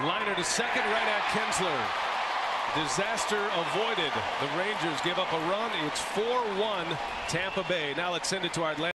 Liner to second, right at Kinsler. Disaster avoided. The Rangers give up a run. It's 4-1 Tampa Bay. Now let's send it to our Atlanta.